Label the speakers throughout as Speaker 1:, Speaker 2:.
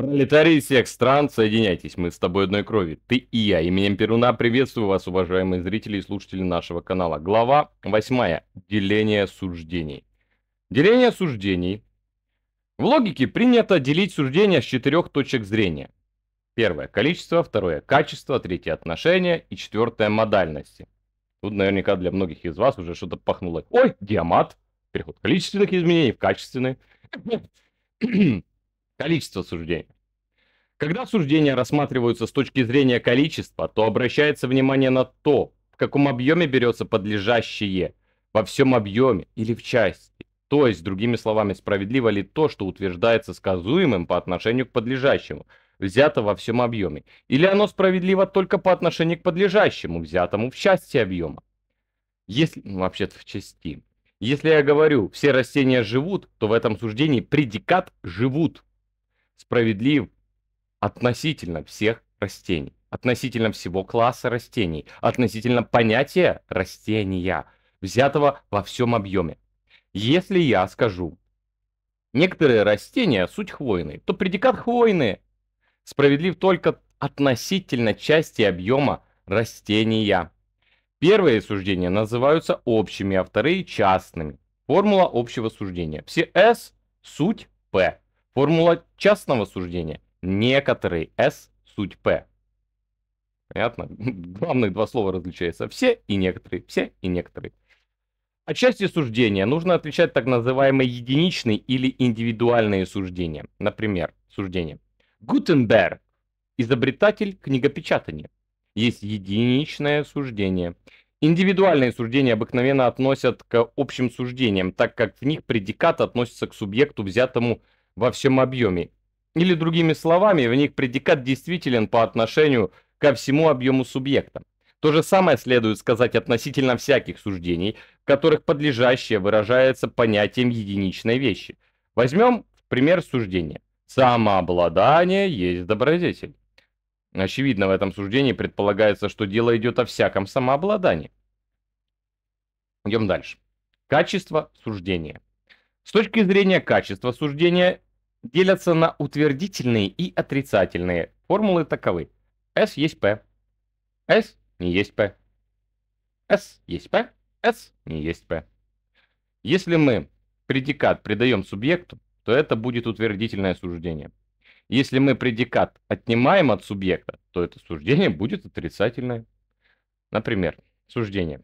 Speaker 1: Пролетарии всех стран, соединяйтесь, мы с тобой одной крови. Ты и я. Именем Перуна приветствую вас, уважаемые зрители и слушатели нашего канала. Глава 8. Деление суждений. Деление суждений. В логике принято делить суждения с четырех точек зрения. Первое – количество, второе – качество, третье – отношение и четвертое – модальности. Тут наверняка для многих из вас уже что-то пахнуло. Ой, диамат. Переход количественных изменений в качественные. Количество суждений. Когда суждения рассматриваются с точки зрения количества, то обращается внимание на то, в каком объеме берется подлежащее, во всем объеме или в части. То есть, другими словами, справедливо ли то, что утверждается сказуемым по отношению к подлежащему, взято во всем объеме, или оно справедливо только по отношению к подлежащему, взятому в части объема. Если, ну, вообще-то в части. Если я говорю, все растения живут, то в этом суждении предикат «живут» справедлив относительно всех растений, относительно всего класса растений, относительно понятия растения, взятого во всем объеме. Если я скажу, некоторые растения суть хвойные, то предикат хвойные справедлив только относительно части объема растения. Первые суждения называются общими, а вторые частными. Формула общего суждения. Все S – суть P. Формула частного суждения. Некоторые S – суть P. Понятно? Главных два слова различаются. Все и некоторые. Все и некоторые. От части суждения нужно отличать так называемые единичные или индивидуальные суждения. Например, суждение. Гутенберг – изобретатель книгопечатания. Есть единичное суждение. Индивидуальные суждения обыкновенно относят к общим суждениям, так как в них предикат относится к субъекту, взятому во всем объеме. Или другими словами, в них предикат действителен по отношению ко всему объему субъекта. То же самое следует сказать относительно всяких суждений, в которых подлежащее выражается понятием единичной вещи. Возьмем пример суждения. Самообладание есть добродетель. Очевидно, в этом суждении предполагается, что дело идет о всяком самообладании. Идем дальше. Качество суждения. С точки зрения качества суждения делятся на утвердительные и отрицательные. Формулы таковы. S есть P. S не есть P. S есть P. S не есть P. Если мы предикат придаем субъекту, то это будет утвердительное суждение. Если мы предикат отнимаем от субъекта, то это суждение будет отрицательное. Например, суждение.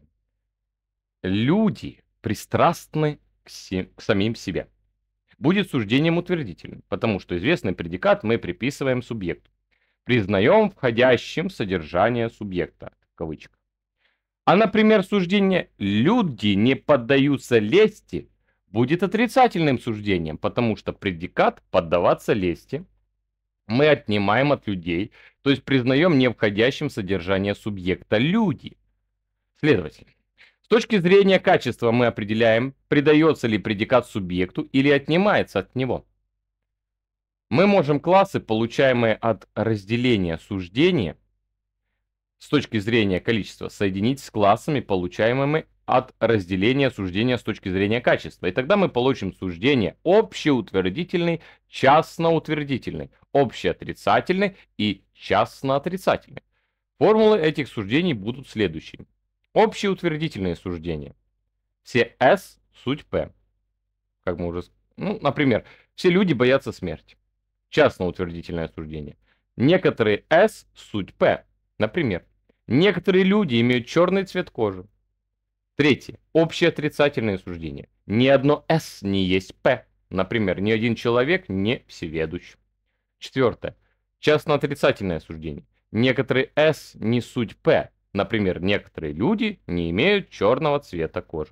Speaker 1: Люди пристрастны к, си- к самим себе. Будет суждением утвердительным, потому что известный предикат мы приписываем субъекту. Признаем входящим содержание субъекта, в кавычках. А, например, суждение «люди не поддаются лести» будет отрицательным суждением, потому что предикат «поддаваться лести» мы отнимаем от людей, то есть признаем не входящим в содержание субъекта люди. Следовательно, с точки зрения качества мы определяем, придается ли предикат субъекту или отнимается от него. Мы можем классы, получаемые от разделения суждения, с точки зрения количества, соединить с классами, получаемыми от разделения суждения с точки зрения качества. И тогда мы получим суждение общеутвердительный, частноутвердительный, общеотрицательный и частноотрицательный. Формулы этих суждений будут следующими. Общеутвердительные суждения. Все S – суть P. Как мы уже... Ну, например, все люди боятся смерти. Частноутвердительное суждение. Некоторые S – суть P. Например, некоторые люди имеют черный цвет кожи. Третье. Общее отрицательное суждение. Ни одно S не есть P. Например, ни один человек не всеведущ. Четвертое. Частно-отрицательное суждение. Некоторые S не суть P. Например, некоторые люди не имеют черного цвета кожи.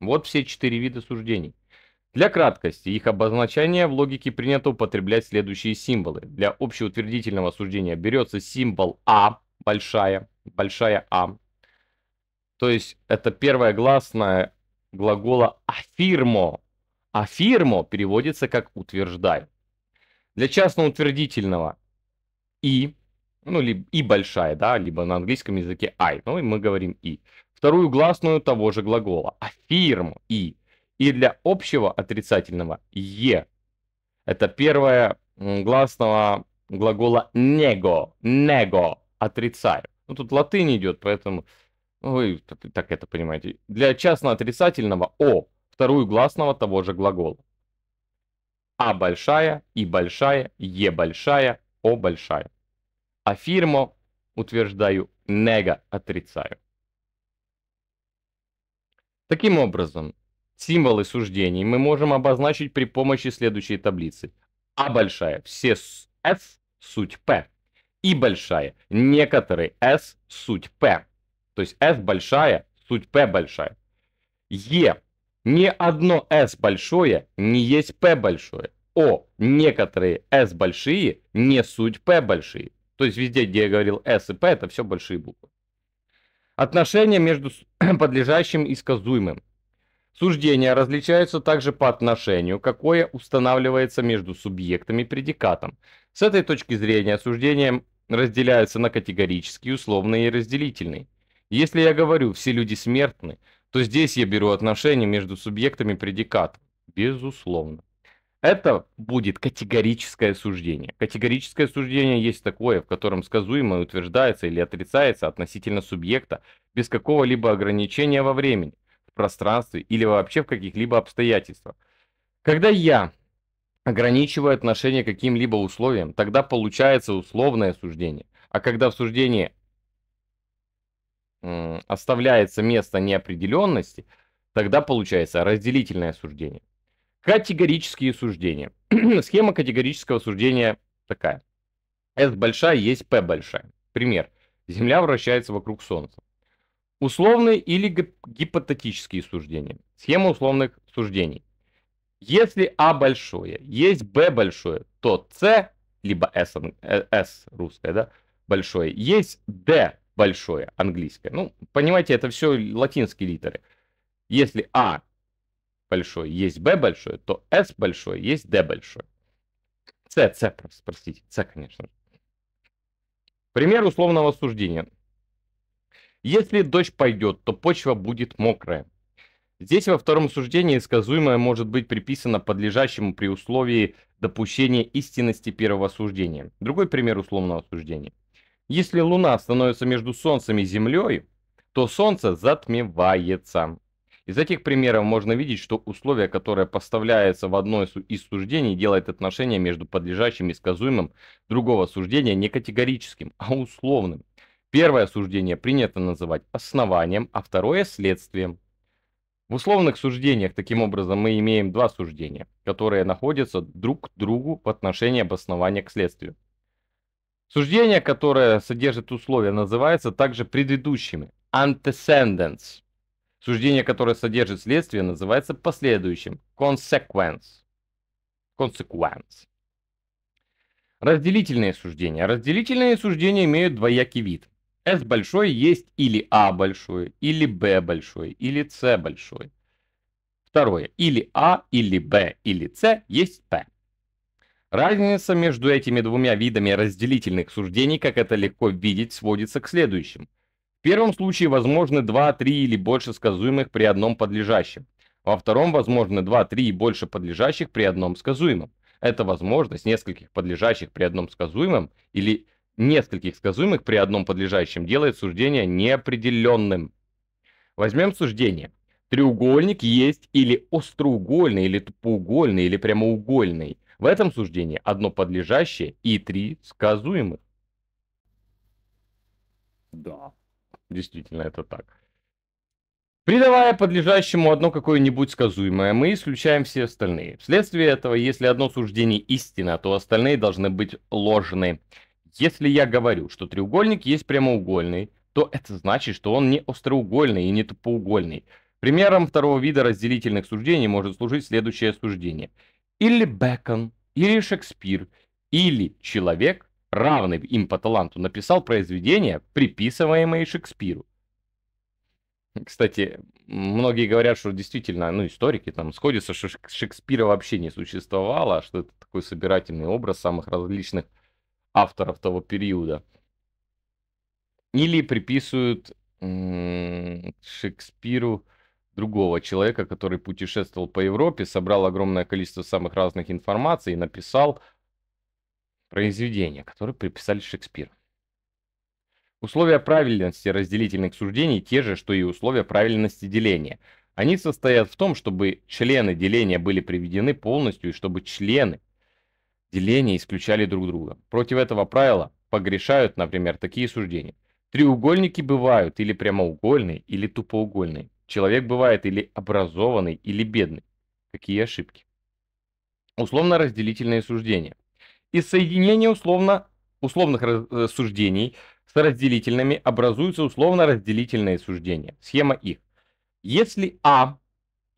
Speaker 1: Вот все четыре вида суждений. Для краткости их обозначения в логике принято употреблять следующие символы. Для общеутвердительного суждения берется символ А, большая, большая А. То есть это первая гласная глагола афирмо. Афирмо переводится как утверждай. Для частно-утвердительного и ну, либо и большая, да, либо на английском языке I, ну, и мы говорим и. Вторую гласную того же глагола, афирм, и. И для общего отрицательного е. Это первая гласного глагола него, него, отрицаю. Ну, тут латынь идет, поэтому ну, вы так это понимаете. Для частно-отрицательного о, вторую гласного того же глагола. А большая, И большая, Е большая, О большая. Афирмо утверждаю, нега отрицаю. Таким образом, символы суждений мы можем обозначить при помощи следующей таблицы. А большая, все S, суть P. И большая, некоторые S, суть P. То есть S большая, суть P большая. Е, ни одно S большое не есть P большое. О, некоторые S большие не суть P большие. То есть везде, где я говорил S и P, это все большие буквы. Отношения между подлежащим и сказуемым. Суждения различаются также по отношению, какое устанавливается между субъектом и предикатом. С этой точки зрения суждения разделяются на категорические, условные и разделительные. Если я говорю «все люди смертны», то здесь я беру отношения между субъектом и предикатом. Безусловно. Это будет категорическое суждение. Категорическое суждение есть такое, в котором сказуемое утверждается или отрицается относительно субъекта без какого-либо ограничения во времени, в пространстве или вообще в каких-либо обстоятельствах. Когда я ограничиваю отношение каким-либо условиям, тогда получается условное суждение. А когда в суждении оставляется место неопределенности, тогда получается разделительное суждение. Категорические суждения. Схема категорического суждения такая. S большая есть P большая. Пример. Земля вращается вокруг Солнца. Условные или гипотетические суждения. Схема условных суждений. Если А большое, есть Б большое, то С, либо S, S э, русское, да, большое, есть D большое, английское. Ну, понимаете, это все латинские литеры. Если А большой есть b большой, то s большой есть d большой. c, c, простите, c, конечно. Пример условного суждения. Если дождь пойдет, то почва будет мокрая. Здесь во втором суждении сказуемое может быть приписано подлежащему при условии допущения истинности первого суждения. Другой пример условного суждения. Если Луна становится между Солнцем и Землей, то Солнце затмевается. Из этих примеров можно видеть, что условие, которое поставляется в одно из суждений, делает отношение между подлежащим и сказуемым другого суждения не категорическим, а условным. Первое суждение принято называть основанием, а второе – следствием. В условных суждениях, таким образом, мы имеем два суждения, которые находятся друг к другу в отношении обоснования к следствию. Суждение, которое содержит условия, называется также предыдущими – antecedents. Суждение, которое содержит следствие, называется последующим. Consequence. Consequence. Разделительные суждения. Разделительные суждения имеют двоякий вид. S большой есть или А большой, или B большой, или C большой. Второе. Или А, или Б, или С есть P. Разница между этими двумя видами разделительных суждений, как это легко видеть, сводится к следующему. В первом случае возможны 2, 3 или больше сказуемых при одном подлежащем. Во втором возможны 2, 3 и больше подлежащих при одном сказуемом. Эта возможность нескольких подлежащих при одном сказуемом или нескольких сказуемых при одном подлежащем делает суждение неопределенным. Возьмем суждение. Треугольник есть или остроугольный, или тупоугольный, или прямоугольный. В этом суждении одно подлежащее и три сказуемых. Да. Действительно, это так. Придавая подлежащему одно какое-нибудь сказуемое, мы исключаем все остальные. Вследствие этого, если одно суждение истина, то остальные должны быть ложны. Если я говорю, что треугольник есть прямоугольный, то это значит, что он не остроугольный и не тупоугольный. Примером второго вида разделительных суждений может служить следующее суждение. Или Бекон, или Шекспир, или человек равный им по таланту, написал произведения, приписываемые Шекспиру. Кстати, многие говорят, что действительно, ну, историки там сходятся, что Шекспира вообще не существовало, а что это такой собирательный образ самых различных авторов того периода. Или приписывают Шекспиру другого человека, который путешествовал по Европе, собрал огромное количество самых разных информаций и написал произведения, которые приписали Шекспиру. Условия правильности разделительных суждений те же, что и условия правильности деления. Они состоят в том, чтобы члены деления были приведены полностью и чтобы члены деления исключали друг друга. Против этого правила погрешают, например, такие суждения. Треугольники бывают или прямоугольные, или тупоугольные. Человек бывает или образованный, или бедный. Какие ошибки? Условно-разделительные суждения. Из соединения условно, условных э, суждений с разделительными образуются условно-разделительные суждения. Схема их. Если А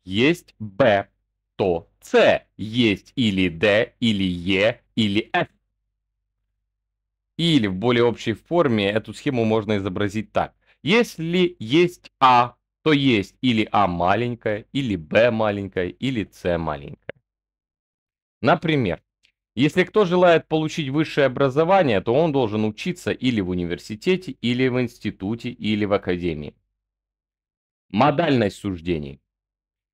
Speaker 1: есть Б, то С есть или Д, или Е, или F. Или в более общей форме эту схему можно изобразить так. Если есть А, то есть или А маленькая, или Б маленькая, или С маленькая. Например, если кто желает получить высшее образование, то он должен учиться или в университете, или в институте, или в академии. Модальность суждений.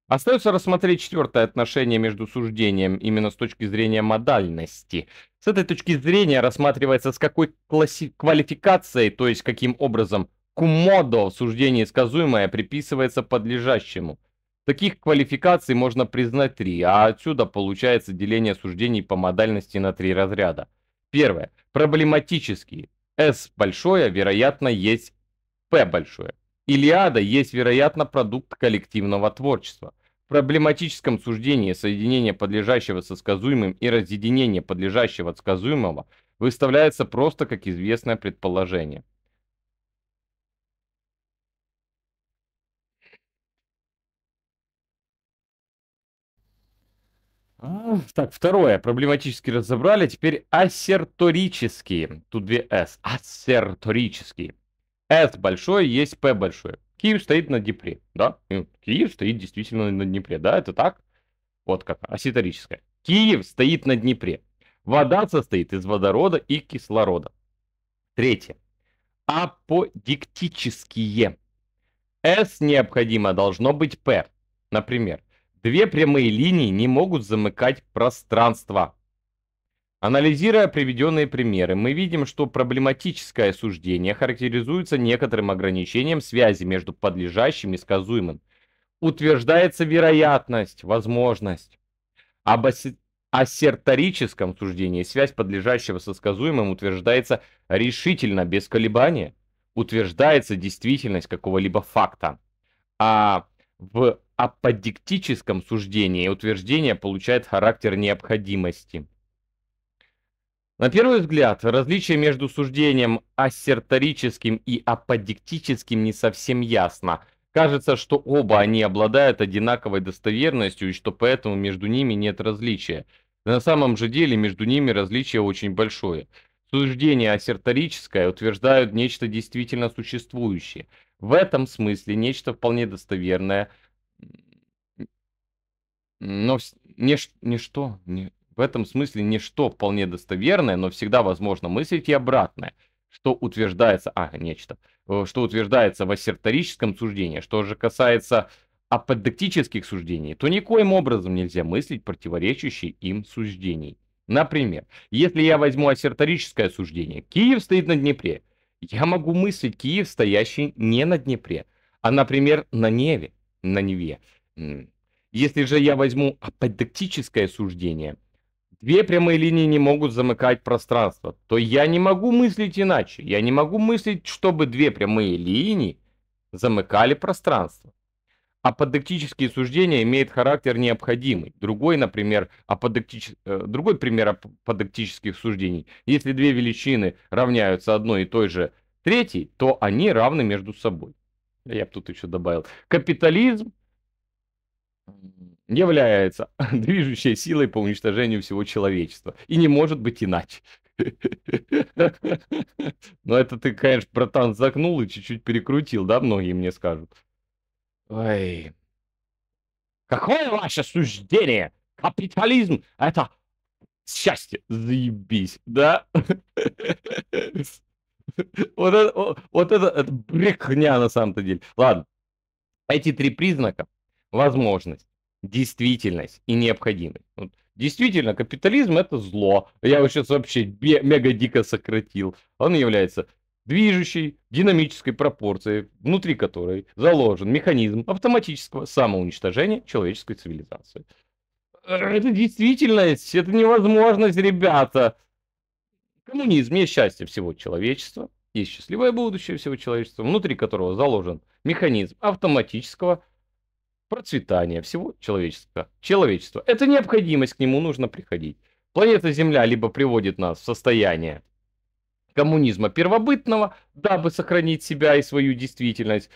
Speaker 1: Остается рассмотреть четвертое отношение между суждением именно с точки зрения модальности. С этой точки зрения рассматривается с какой класси- квалификацией, то есть каким образом кумодо в суждении сказуемое приписывается подлежащему. Таких квалификаций можно признать три, а отсюда получается деление суждений по модальности на три разряда. Первое. Проблематические. S большое, вероятно, есть P большое. Илиада есть, вероятно, продукт коллективного творчества. В проблематическом суждении соединение подлежащего со сказуемым и разъединение подлежащего от сказуемого выставляется просто как известное предположение. Так, второе. Проблематически разобрали. Теперь ассерторические. Тут две S. Ассерторические. S большое, есть P большое. Киев стоит на Днепре, да? Киев стоит действительно на Днепре, да? Это так? Вот как, ассерторическое. Киев стоит на Днепре. Вода состоит из водорода и кислорода. Третье. Аподиктические. S необходимо должно быть P. Например, Две прямые линии не могут замыкать пространство. Анализируя приведенные примеры, мы видим, что проблематическое суждение характеризуется некоторым ограничением связи между подлежащим и сказуемым. Утверждается вероятность, возможность. Об ассерторическом суждении связь подлежащего со сказуемым утверждается решительно, без колебания. Утверждается действительность какого-либо факта. А в аподиктическом суждении утверждение получает характер необходимости. На первый взгляд, различие между суждением ассерторическим и аподиктическим не совсем ясно. Кажется, что оба они обладают одинаковой достоверностью и что поэтому между ними нет различия. На самом же деле между ними различие очень большое. Суждение ассерторическое утверждают нечто действительно существующее. В этом смысле нечто вполне достоверное, но не, ничто, не, в этом смысле ничто вполне достоверное, но всегда возможно мыслить и обратное, что утверждается, а, нечто, э, что утверждается в ассерторическом суждении. Что же касается аподектических суждений, то никоим образом нельзя мыслить противоречащие им суждений. Например, если я возьму ассерторическое суждение, Киев стоит на Днепре, я могу мыслить Киев, стоящий не на Днепре, а, например, на Неве, на Неве. Если же я возьму аподектическое суждение, две прямые линии не могут замыкать пространство, то я не могу мыслить иначе. Я не могу мыслить, чтобы две прямые линии замыкали пространство. Аподектические суждения имеют характер необходимый. Другой, например, аподектич... Э, другой пример аподектических суждений. Если две величины равняются одной и той же третьей, то они равны между собой. Я бы тут еще добавил. Капитализм является движущей силой по уничтожению всего человечества. И не может быть иначе. Но это ты, конечно, братан, загнул и чуть-чуть перекрутил, да, многие мне скажут. Ой. Какое ваше суждение? Капитализм — это счастье. Заебись, да? Вот это, вот это, это брехня на самом-то деле. Ладно. Эти три признака — возможность, действительность и необходимость. Вот Действительно, капитализм это зло. Я его сейчас вообще мега дико сократил. Он является движущей динамической пропорцией, внутри которой заложен механизм автоматического самоуничтожения человеческой цивилизации. Это действительность, это невозможность, ребята. Коммунизм есть счастье всего человечества, есть счастливое будущее всего человечества, внутри которого заложен механизм автоматического процветания всего человечества. человечества. Это необходимость, к нему нужно приходить. Планета Земля либо приводит нас в состояние коммунизма первобытного, дабы сохранить себя и свою действительность,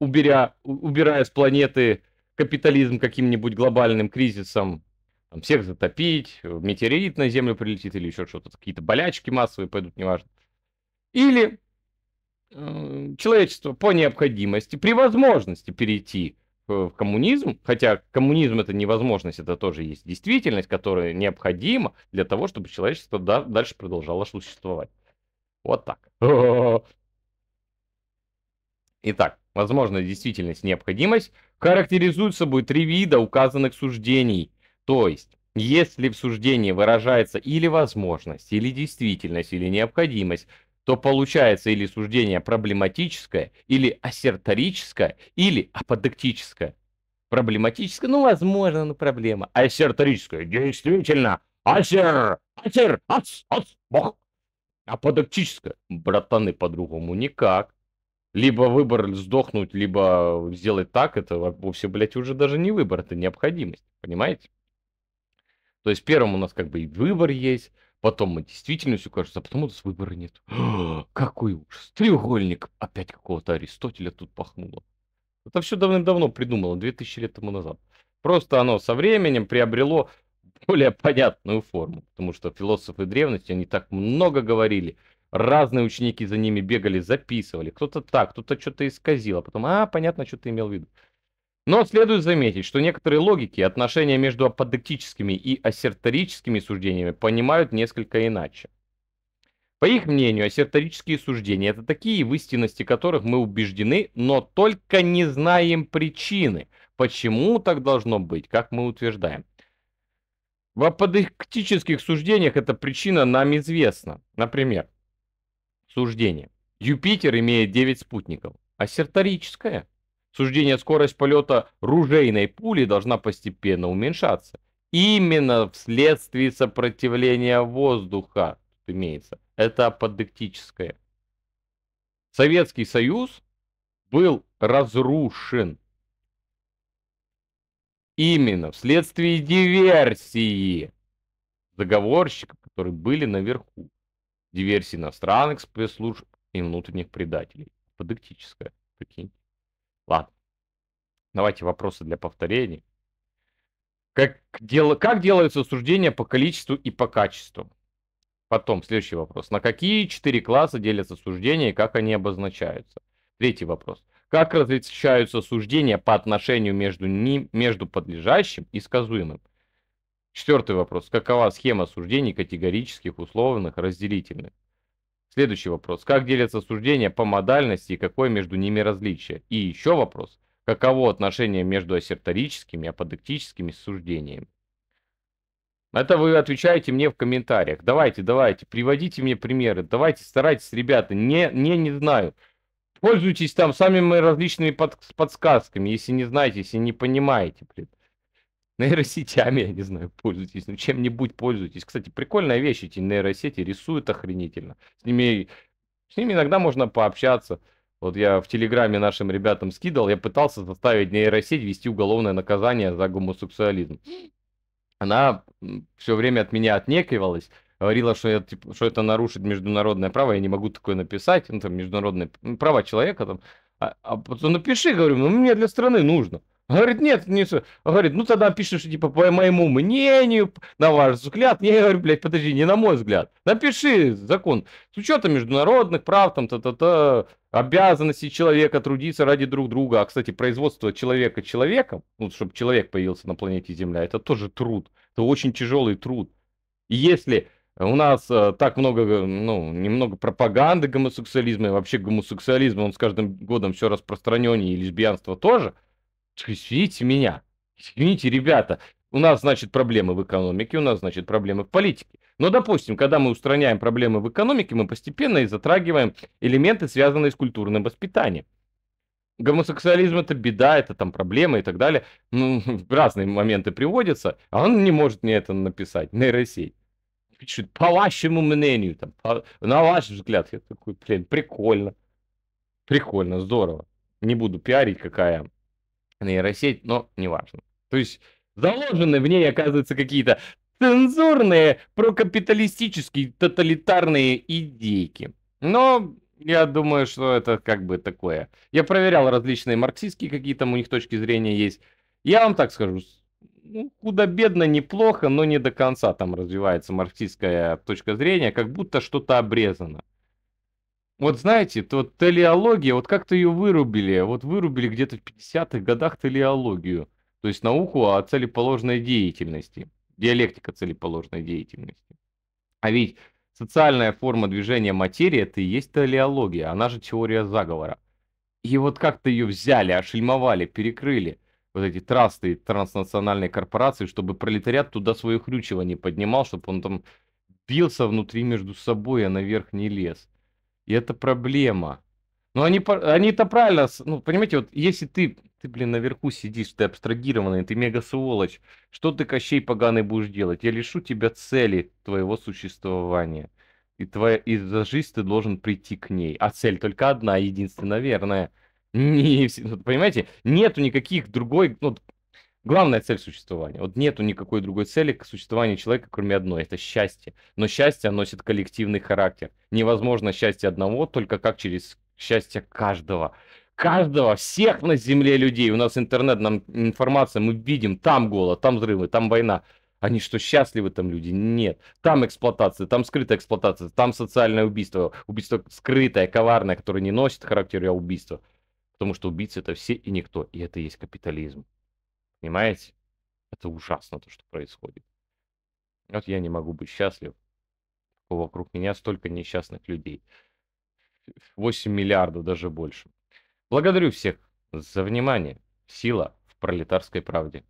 Speaker 1: уберя, убирая с планеты капитализм каким-нибудь глобальным кризисом, там, всех затопить, метеорит на Землю прилетит или еще что-то, какие-то болячки массовые пойдут, неважно. Или э, человечество по необходимости, при возможности перейти в коммунизм, хотя коммунизм это невозможность, это тоже есть действительность, которая необходима для того, чтобы человечество да, дальше продолжало существовать. Вот так. Итак, возможно, действительность, необходимость характеризуют собой три вида указанных суждений. То есть, если в суждении выражается или возможность, или действительность, или необходимость, то получается или суждение проблематическое, или ассерторическое, или аподектическое. Проблематическое, ну, возможно, но проблема. Ассерторическое, действительно, ассер, ассер, ас, ас, бог. Аподектическое, братаны, по-другому никак. Либо выбор сдохнуть, либо сделать так, это вовсе, блядь, уже даже не выбор, это необходимость, понимаете? То есть первым у нас как бы и выбор есть, Потом мы действительно все кажется, а потом у нас выбора нет. Какой ужас. Треугольник опять какого-то Аристотеля тут пахнуло. Это все давным-давно придумано, 2000 лет тому назад. Просто оно со временем приобрело более понятную форму, потому что философы древности, они так много говорили, разные ученики за ними бегали, записывали, кто-то так, кто-то что-то исказил, а потом, а, понятно, что ты имел в виду. Но следует заметить, что некоторые логики отношения между аподектическими и ассерторическими суждениями понимают несколько иначе. По их мнению, ассерторические суждения – это такие, в истинности которых мы убеждены, но только не знаем причины, почему так должно быть, как мы утверждаем. В аподектических суждениях эта причина нам известна. Например, суждение. Юпитер имеет 9 спутников. Ассерторическое – Суждение скорость полета ружейной пули должна постепенно уменьшаться. Именно вследствие сопротивления воздуха имеется. Это аподектическое. Советский Союз был разрушен именно вследствие диверсии заговорщиков, которые были наверху. Диверсии иностранных спецслужб и внутренних предателей. Аподектическое. Прикиньте. Ладно. Давайте вопросы для повторений. Как, дел... как делаются суждения по количеству и по качеству? Потом, следующий вопрос. На какие четыре класса делятся суждения и как они обозначаются? Третий вопрос. Как различаются суждения по отношению между ним, между подлежащим и сказуемым? Четвертый вопрос. Какова схема суждений категорических, условных, разделительных? Следующий вопрос. Как делятся суждения по модальности и какое между ними различие? И еще вопрос. Каково отношение между ассерторическими и аподектическими суждениями? Это вы отвечаете мне в комментариях. Давайте, давайте, приводите мне примеры. Давайте, старайтесь, ребята. Не, не, не знаю. Пользуйтесь там самыми различными под, подсказками, если не знаете, если не понимаете. Блин нейросетями, я не знаю, пользуйтесь, ну чем-нибудь пользуйтесь. Кстати, прикольная вещь, эти нейросети рисуют охренительно. С ними, с ними иногда можно пообщаться. Вот я в Телеграме нашим ребятам скидывал, я пытался заставить нейросеть вести уголовное наказание за гомосексуализм. Она все время от меня отнекивалась, говорила, что, я, типа, что это нарушит международное право, я не могу такое написать, ну там международное право человека там. А, а потом напиши, говорю, ну мне для страны нужно. Говорит, нет, не все. Говорит, ну тогда пишешь, типа, по моему мнению, на ваш взгляд. Я говорю, блядь, подожди, не на мой взгляд. Напиши закон с учетом международных прав, там, та-та-та, обязанностей человека трудиться ради друг друга. А, кстати, производство человека человеком, ну, чтобы человек появился на планете Земля, это тоже труд. Это очень тяжелый труд. И если у нас э, так много, ну, немного пропаганды гомосексуализма, и вообще гомосексуализм, он с каждым годом все распространеннее, и лесбиянство тоже – Извините меня. Извините, ребята. у нас, значит, проблемы в экономике, у нас, значит, проблемы в политике. Но, допустим, когда мы устраняем проблемы в экономике, мы постепенно и затрагиваем элементы, связанные с культурным воспитанием. Гомосексуализм это беда, это там проблемы и так далее. Ну, разные моменты приводятся, а он не может мне это написать, нейросеть. Пишет, по вашему мнению, там, по, на ваш взгляд. Я такой, блин, прикольно. Прикольно, здорово. Не буду пиарить, какая нейросеть, но неважно. То есть заложены в ней, оказывается, какие-то цензурные, прокапиталистические, тоталитарные идейки. Но я думаю, что это как бы такое. Я проверял различные марксистские какие-то у них точки зрения есть. Я вам так скажу, ну, худо-бедно, неплохо, но не до конца там развивается марксистская точка зрения, как будто что-то обрезано. Вот знаете, то телеология, вот как-то ее вырубили, вот вырубили где-то в 50-х годах телеологию, то есть науку о целеположной деятельности, диалектика целеположной деятельности. А ведь социальная форма движения материи это и есть телеология, она же теория заговора. И вот как-то ее взяли, ошельмовали, перекрыли вот эти трасты транснациональной корпорации, чтобы пролетариат туда свое хрючево не поднимал, чтобы он там бился внутри между собой, а наверх не лез. И это проблема. Но они, они-то правильно, ну, понимаете, вот если ты, ты, блин, наверху сидишь, ты абстрагированный, ты мега сволочь, что ты, Кощей поганый, будешь делать? Я лишу тебя цели твоего существования. И, твоя, и за жизнь ты должен прийти к ней. А цель только одна, единственная, наверное. Не, понимаете, нету никаких другой, ну, Главная цель существования. Вот нету никакой другой цели к существованию человека, кроме одной. Это счастье. Но счастье носит коллективный характер. Невозможно счастье одного, только как через счастье каждого. Каждого, всех на земле людей. У нас интернет, нам информация, мы видим, там голод, там взрывы, там война. Они что, счастливы там люди? Нет. Там эксплуатация, там скрытая эксплуатация, там социальное убийство. Убийство скрытое, коварное, которое не носит характера убийства. Потому что убийцы это все и никто. И это есть капитализм. Понимаете? Это ужасно, то, что происходит. Вот я не могу быть счастлив. Вокруг меня столько несчастных людей. 8 миллиардов, даже больше. Благодарю всех за внимание. Сила в пролетарской правде.